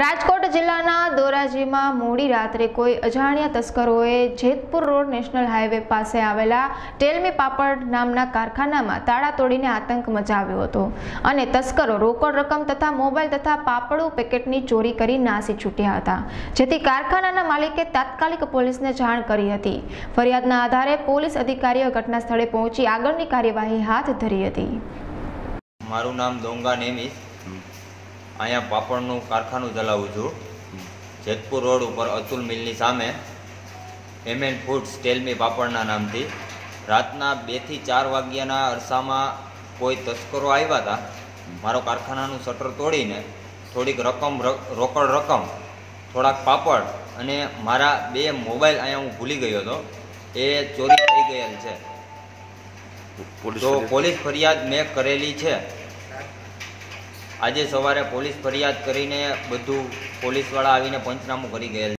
રાજકોટ જિલ્લાના ધોરાજીમાં મોડી રાત્રે કોઈ અજાણ્યા તસ્કરોએ જેતપુર રોડ નેશનલ હાઈવે પાસે આવેલા ટેલમી પાપડ નામના કારખાનામાં તાળા તોડીને આતંક મચાવ્યો હતો અને તસ્કરો રોકડ રકમ તથા મોબાઈલ તથા પાપડું પેકેટની ચોરી કરી નાસી છૂટ્યા હતા. જેથી કારખાનાના માલિકે તાત્કાલિક પોલીસને જાણ કરી હતી. ફરિયાદના આધારે પોલીસ અધિકારીઓ ઘટના સ્થળે પહોંચી આગળની કાર્યવાહી હાથ ધરી હતી. મારું નામ દોંગા નેમિસ અહીંયા પાપડનું કારખાનું ચલાવું છું. જેતપુર રોડ ઉપર અતુલ મિલની સામે. એમએન ફૂડ્સ ટેલમી પાપડના નામથી. રાતના બેથી ચાર વાગ્યાના અરસામાં કોઈ તસ્કરો આવ્યા હતા? મારો કારખાનાનું શટર તોડીને થોડીક રકમ રોકડ રકમ થોડાક પાપડ અને મારા બે મોબાઈલ અહીંયા હું ભૂલી ગયો હતો. એ ચોરી થઈ ગયેલ છે. તો પોલીસ ફરિયાદ મેં કરેલી છે. આજે સવારે પોલીસ ફરિયાદ કરીને બધું પોલીસવાળા આવીને પંચનામું કરી ગયેલ